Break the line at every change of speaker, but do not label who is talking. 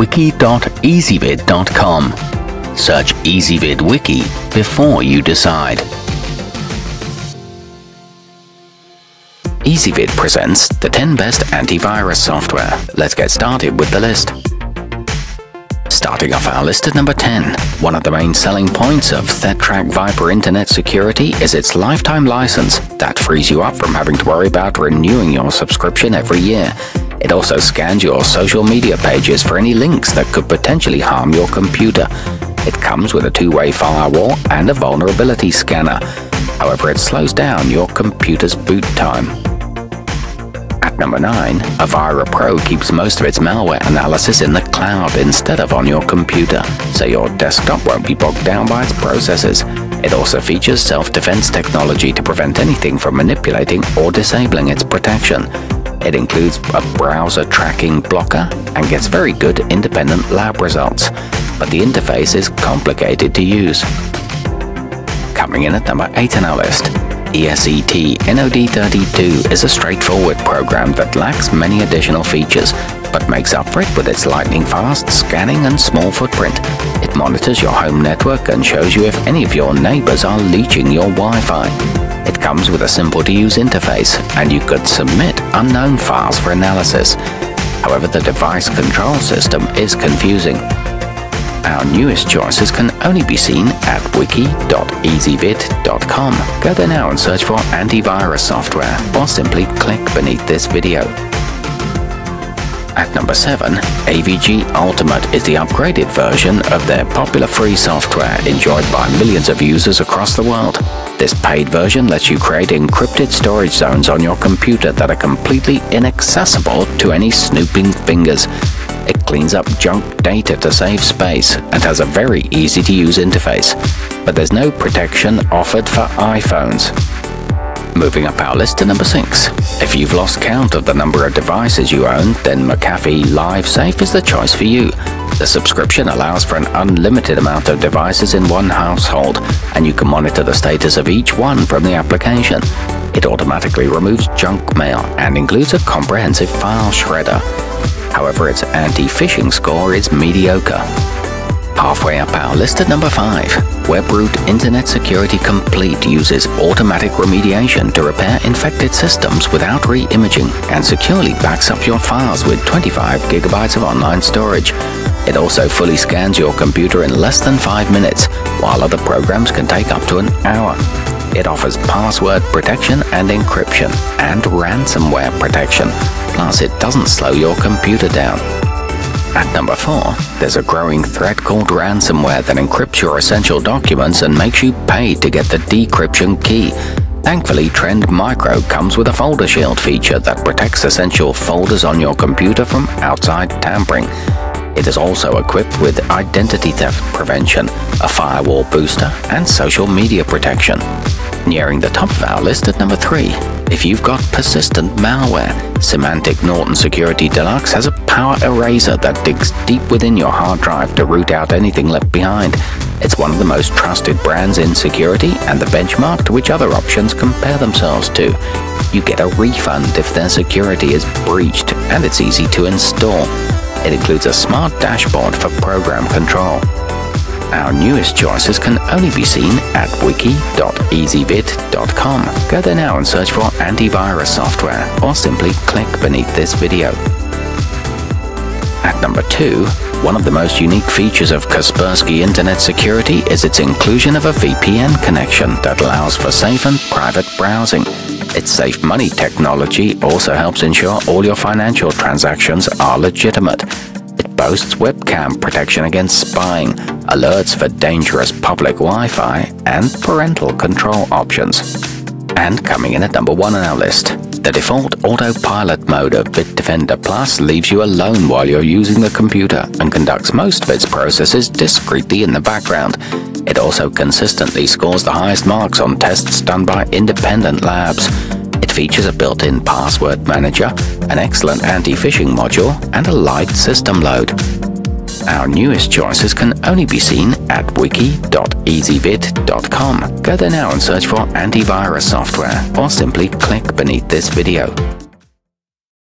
wiki.ezvid.com. Search Ezvid Wiki before you decide. Ezvid presents the 10 best antivirus software. Let's get started with the list. Starting off our list at number 10, one of the main selling points of ThreatTrack VIPRE Internet Security is its lifetime license that frees you up from having to worry about renewing your subscription every year. It also scans your social media pages for any links that could potentially harm your computer. It comes with a two-way firewall and a vulnerability scanner. However, it slows down your computer's boot time. At number 9, Avira Pro keeps most of its malware analysis in the cloud instead of on your computer, so your desktop won't be bogged down by its processes. It also features self-defense technology to prevent anything from manipulating or disabling its protection. It includes a browser tracking blocker and gets very good independent lab results, but the interface is complicated to use. Coming in at number 8 on our list, ESET NOD32 is a straightforward program that lacks many additional features, but makes up for it with its lightning-fast scanning and small footprint. It monitors your home network and shows you if any of your neighbors are leeching your Wi-Fi. Comes with a simple-to-use interface, and you could submit unknown files for analysis. However, the device control system is confusing. Our newest choices can only be seen at wiki.ezvid.com. Go there now and search for antivirus software, or simply click beneath this video. At number 7, AVG Ultimate is the upgraded version of their popular free software enjoyed by millions of users across the world. This paid version lets you create encrypted storage zones on your computer that are completely inaccessible to any snooping fingers. It cleans up junk data to save space and has a very easy to use interface. But there's no protection offered for iPhones. Moving up our list to number 6. If you've lost count of the number of devices you own, then McAfee LiveSafe is the choice for you. The subscription allows for an unlimited amount of devices in one household, and you can monitor the status of each one from the application. It automatically removes junk mail and includes a comprehensive file shredder. However, its anti-phishing score is mediocre. Halfway up our list at number 5, Webroot Internet Security Complete uses automatic remediation to repair infected systems without re-imaging and securely backs up your files with 25 gigabytes of online storage. It also fully scans your computer in less than 5 minutes, while other programs can take up to an hour. It offers password protection and encryption, and ransomware protection. Plus, it doesn't slow your computer down. At number 4, there's a growing threat called ransomware that encrypts your essential documents and makes you pay to get the decryption key. Thankfully, Trend Micro comes with a folder shield feature that protects essential folders on your computer from outside tampering. It is also equipped with identity theft prevention, a firewall booster, and social media protection. Nearing the top of our list at number 3, if you've got persistent malware, Symantec Norton Security Deluxe has a power eraser that digs deep within your hard drive to root out anything left behind. It's one of the most trusted brands in security and the benchmark to which other options compare themselves to. You get a refund if their security is breached, and it's easy to install. It includes a smart dashboard for program control. Our newest choices can only be seen at wiki.ezvid.com. Go there now and search for antivirus software, or simply click beneath this video. At number 2, one of the most unique features of Kaspersky Internet Security is its inclusion of a VPN connection that allows for safe and private browsing. Its safe money technology also helps ensure all your financial transactions are legitimate. It boasts webcam protection against spying, alerts for dangerous public Wi-Fi, and parental control options. And coming in at number one on our list, the default autopilot mode of Bitdefender Plus leaves you alone while you're using the computer and conducts most of its processes discreetly in the background. It also consistently scores the highest marks on tests done by independent labs. It features a built-in password manager, an excellent anti-phishing module, and a light system load. Our newest choices can only be seen at wiki.ezvid.com. Go there now and search for antivirus software, or simply click beneath this video.